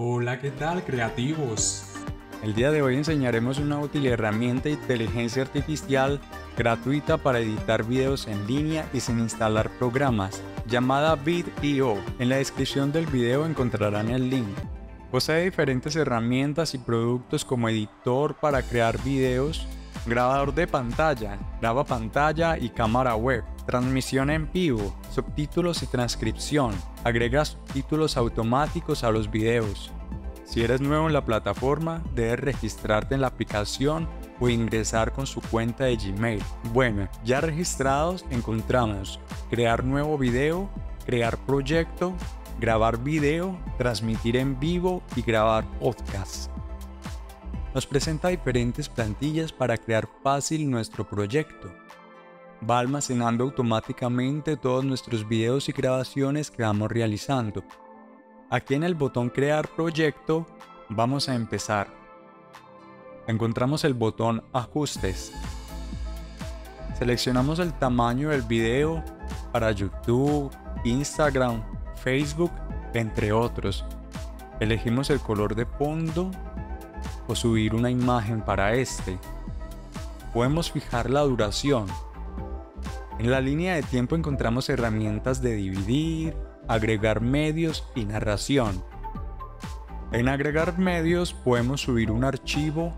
Hola, ¿qué tal creativos? El día de hoy enseñaremos una útil herramienta de inteligencia artificial gratuita para editar videos en línea y sin instalar programas, llamada Vid.io. En la descripción del video encontrarán el link. Posee diferentes herramientas y productos como editor para crear videos, grabador de pantalla, graba pantalla y cámara web, transmisión en vivo, subtítulos y transcripción, agrega subtítulos automáticos a los videos. Si eres nuevo en la plataforma, debes registrarte en la aplicación o ingresar con su cuenta de Gmail. Bueno, ya registrados encontramos crear nuevo video, crear proyecto, grabar video, transmitir en vivo y grabar podcast nos presenta diferentes plantillas para crear fácil nuestro proyecto. Va almacenando automáticamente todos nuestros videos y grabaciones que vamos realizando. Aquí en el botón Crear proyecto vamos a empezar. Encontramos el botón Ajustes. Seleccionamos el tamaño del video para YouTube, Instagram, Facebook, entre otros. Elegimos el color de fondo o subir una imagen para este. Podemos fijar la duración. En la línea de tiempo encontramos herramientas de dividir, agregar medios y narración. En agregar medios podemos subir un archivo,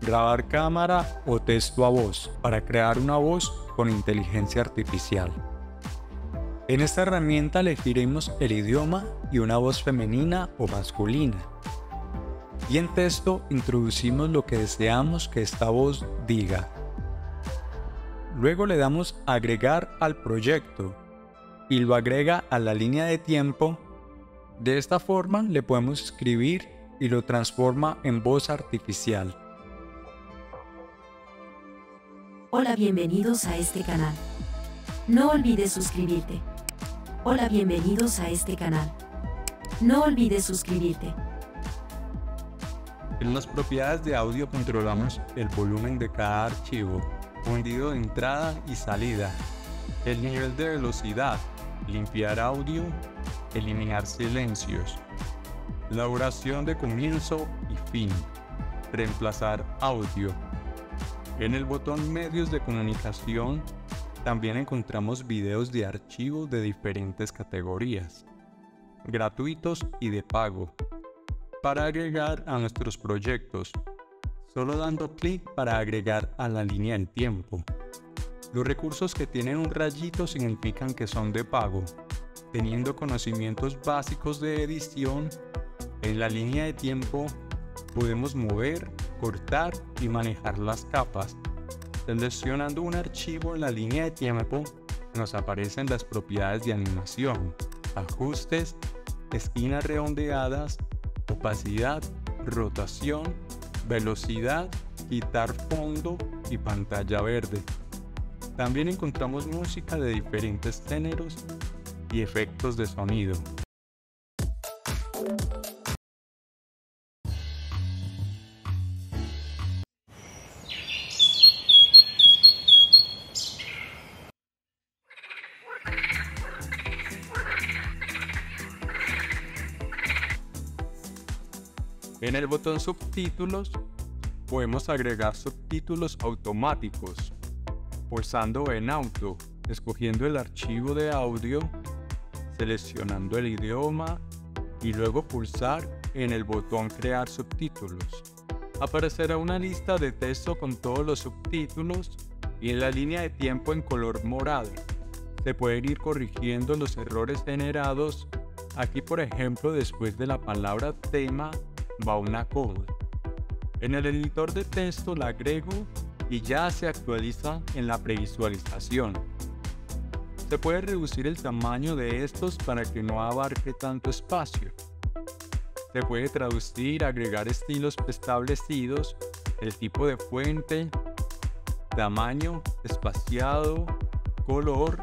grabar cámara o texto a voz para crear una voz con inteligencia artificial. En esta herramienta elegiremos el idioma y una voz femenina o masculina y en texto introducimos lo que deseamos que esta voz diga. Luego le damos agregar al proyecto y lo agrega a la línea de tiempo. De esta forma le podemos escribir y lo transforma en voz artificial. Hola, bienvenidos a este canal. No olvides suscribirte. Hola, bienvenidos a este canal. No olvides suscribirte. En las propiedades de audio controlamos el volumen de cada archivo, fundido de entrada y salida, el nivel de velocidad, limpiar audio, eliminar silencios, la duración de comienzo y fin, reemplazar audio. En el botón medios de comunicación también encontramos videos de archivos de diferentes categorías, gratuitos y de pago, para agregar a nuestros proyectos, solo dando clic para agregar a la línea en tiempo. Los recursos que tienen un rayito significan que son de pago. Teniendo conocimientos básicos de edición, en la línea de tiempo podemos mover, cortar y manejar las capas. Seleccionando un archivo en la línea de tiempo, nos aparecen las propiedades de animación, ajustes, esquinas redondeadas opacidad, rotación, velocidad, quitar fondo y pantalla verde. También encontramos música de diferentes géneros y efectos de sonido. En el botón subtítulos podemos agregar subtítulos automáticos, pulsando en auto, escogiendo el archivo de audio, seleccionando el idioma y luego pulsar en el botón crear subtítulos. Aparecerá una lista de texto con todos los subtítulos y en la línea de tiempo en color morado. Se pueden ir corrigiendo los errores generados aquí por ejemplo después de la palabra tema va una code. En el editor de texto la agrego y ya se actualiza en la previsualización. Se puede reducir el tamaño de estos para que no abarque tanto espacio. Se puede traducir, agregar estilos establecidos, el tipo de fuente, tamaño, espaciado, color,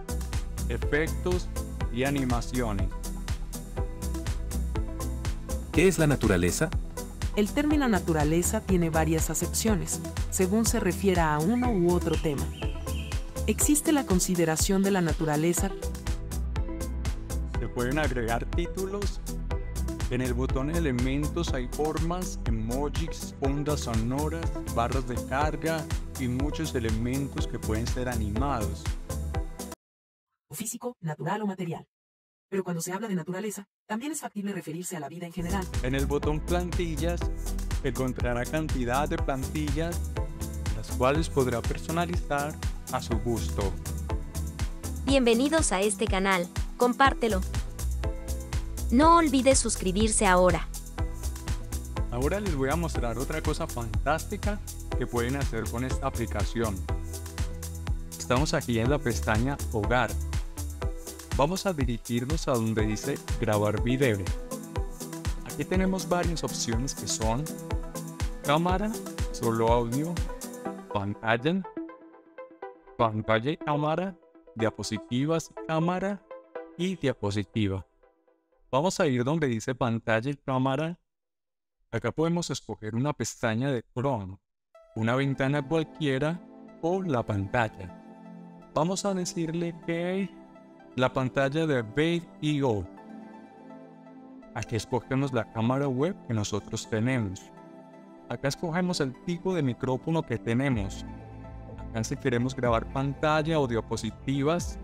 efectos y animaciones. ¿Qué es la naturaleza? El término naturaleza tiene varias acepciones, según se refiera a uno u otro tema. Existe la consideración de la naturaleza. Se pueden agregar títulos, En el botón elementos hay formas, emojis, ondas sonoras, barras de carga y muchos elementos que pueden ser animados. Físico, natural o material. Pero cuando se habla de naturaleza, también es factible referirse a la vida en general. En el botón plantillas encontrará cantidad de plantillas, las cuales podrá personalizar a su gusto. Bienvenidos a este canal, compártelo. No olvides suscribirse ahora. Ahora les voy a mostrar otra cosa fantástica que pueden hacer con esta aplicación. Estamos aquí en la pestaña Hogar. Vamos a dirigirnos a donde dice Grabar video. Aquí tenemos varias opciones que son Cámara, solo audio, Pantalla, Pantalla y cámara, Diapositivas, cámara y diapositiva. Vamos a ir donde dice pantalla y cámara. Acá podemos escoger una pestaña de Chrome, una ventana cualquiera o la pantalla. Vamos a decirle que la pantalla de Bait.io. Aquí escogemos la cámara web que nosotros tenemos. Acá escogemos el tipo de micrófono que tenemos. Acá si queremos grabar pantalla o diapositivas,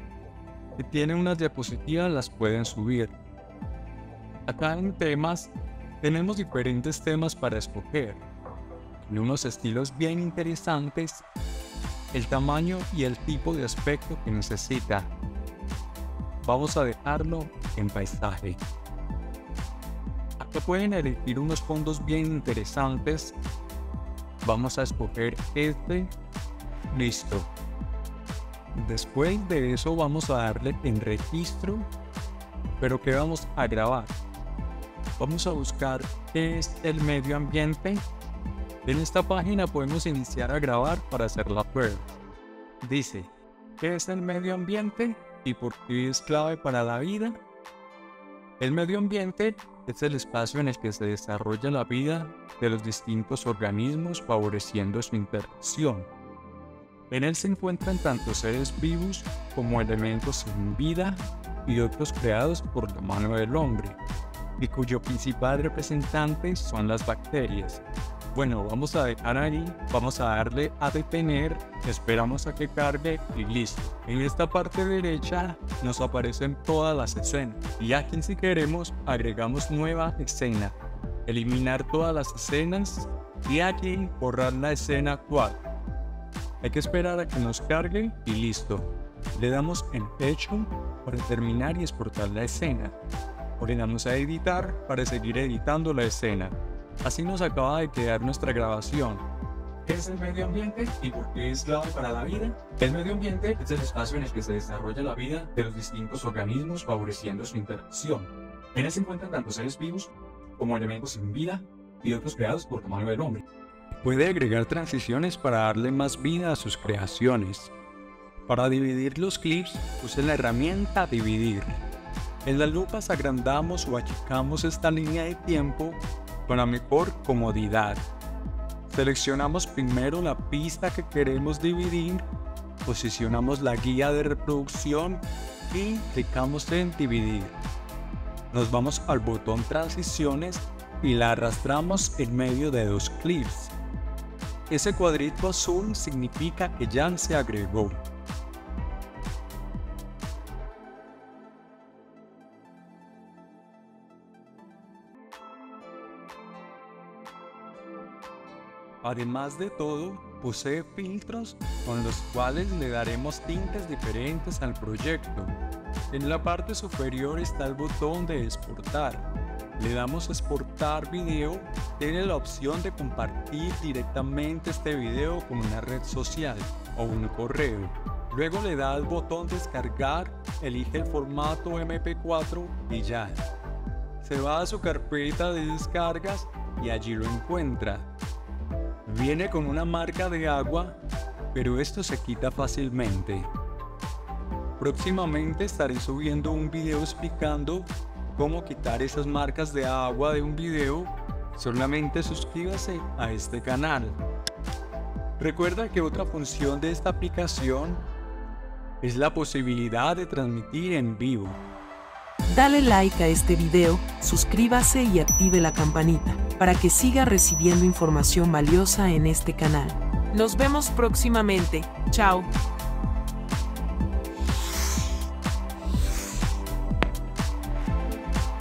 si tienen unas diapositivas las pueden subir. Acá en temas tenemos diferentes temas para escoger. En unos estilos bien interesantes, el tamaño y el tipo de aspecto que necesita. Vamos a dejarlo en paisaje. Acá pueden elegir unos fondos bien interesantes. Vamos a escoger este. Listo. Después de eso vamos a darle en registro. Pero ¿qué vamos a grabar? Vamos a buscar qué es el medio ambiente. En esta página podemos iniciar a grabar para hacer la prueba. Dice, ¿qué es el medio ambiente y por qué es clave para la vida? El medio ambiente es el espacio en el que se desarrolla la vida de los distintos organismos favoreciendo su interacción. En él se encuentran tanto seres vivos como elementos sin vida y otros creados por la mano del hombre y cuyo principal representante son las bacterias. Bueno, vamos a dejar ahí, vamos a darle a detener, esperamos a que cargue y listo. En esta parte derecha nos aparecen todas las escenas y aquí si queremos agregamos nueva escena, eliminar todas las escenas y aquí borrar la escena actual. Hay que esperar a que nos cargue y listo. Le damos en hecho para terminar y exportar la escena. Ordenamos a editar para seguir editando la escena. Así nos acaba de quedar nuestra grabación. ¿Qué es el medio ambiente y por qué es clave para la vida? El medio ambiente es el espacio en el que se desarrolla la vida de los distintos organismos favoreciendo su interacción. En él se encuentran tanto seres vivos como elementos sin vida y otros creados por mano del hombre. Puede agregar transiciones para darle más vida a sus creaciones. Para dividir los clips, use la herramienta Dividir. En las lupas agrandamos o achicamos esta línea de tiempo para mejor comodidad. Seleccionamos primero la pista que queremos dividir, posicionamos la guía de reproducción y clicamos en dividir. Nos vamos al botón transiciones y la arrastramos en medio de dos clips. Ese cuadrito azul significa que ya se agregó. Además de todo, posee filtros con los cuales le daremos tintes diferentes al proyecto. En la parte superior está el botón de exportar. Le damos exportar video, tiene la opción de compartir directamente este video con una red social o un correo. Luego le da al botón descargar, elige el formato MP4 y ya. Se va a su carpeta de descargas y allí lo encuentra. Viene con una marca de agua, pero esto se quita fácilmente. Próximamente estaré subiendo un video explicando cómo quitar esas marcas de agua de un video. Solamente suscríbase a este canal. Recuerda que otra función de esta aplicación es la posibilidad de transmitir en vivo. Dale like a este video, suscríbase y active la campanita para que siga recibiendo información valiosa en este canal. Nos vemos próximamente. Chao.